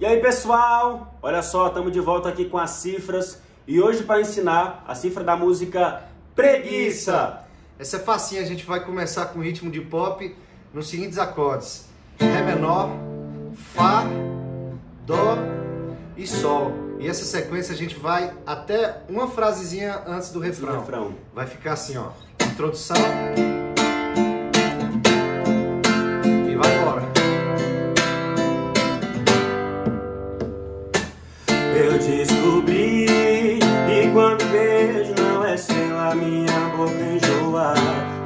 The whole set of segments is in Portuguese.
E aí pessoal, olha só, estamos de volta aqui com as cifras e hoje para ensinar a cifra da música Preguiça. Essa é facinha, a gente vai começar com ritmo de pop nos seguintes acordes: Ré menor, Fá, Dó e Sol. E essa sequência a gente vai até uma frasezinha antes do refrão. Do refrão. Vai ficar assim, ó. Introdução. Descobri e quando vejo não é seu a minha boca enjoa.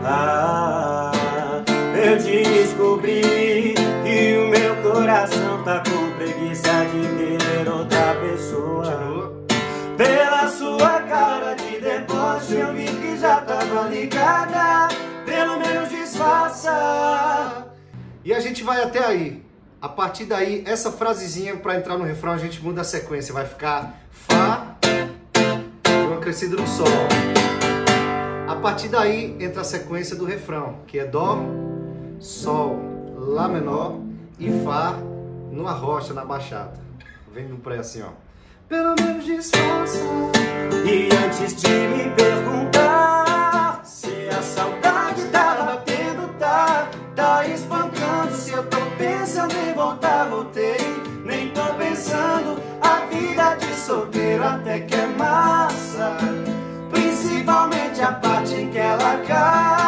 Ah, eu descobri que o meu coração tá com preguiça de querer outra pessoa. Pela sua cara de deboche eu vi que já tava ligada. Pelo menos disfarça. E a gente vai até aí. A partir daí, essa frasezinha para entrar no refrão, a gente muda a sequência. Vai ficar Fá, uma crescida no Sol. A partir daí, entra a sequência do refrão, que é Dó, Sol, Lá menor e Fá numa rocha, na baixada. Vem no pré assim, ó. Pelo menos disfarça. E antes de até que é massa. Principalmente a parte em que ela acaba.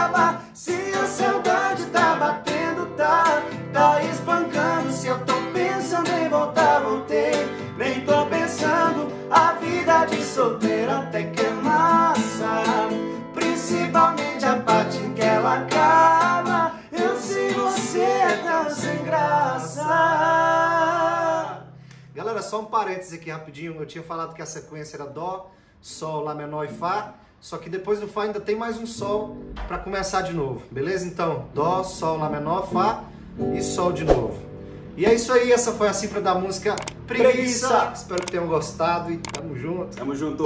Galera, só um parênteses aqui rapidinho. Eu tinha falado que a sequência era Dó, Sol, Lá menor e Fá. Só que depois do Fá ainda tem mais um Sol para começar de novo, beleza? Então, Dó, Sol, Lá menor, Fá e Sol de novo. E é isso aí, essa foi a cifra da música Preguiça. Preguiça. Espero que tenham gostado e tamo junto. Tamo junto.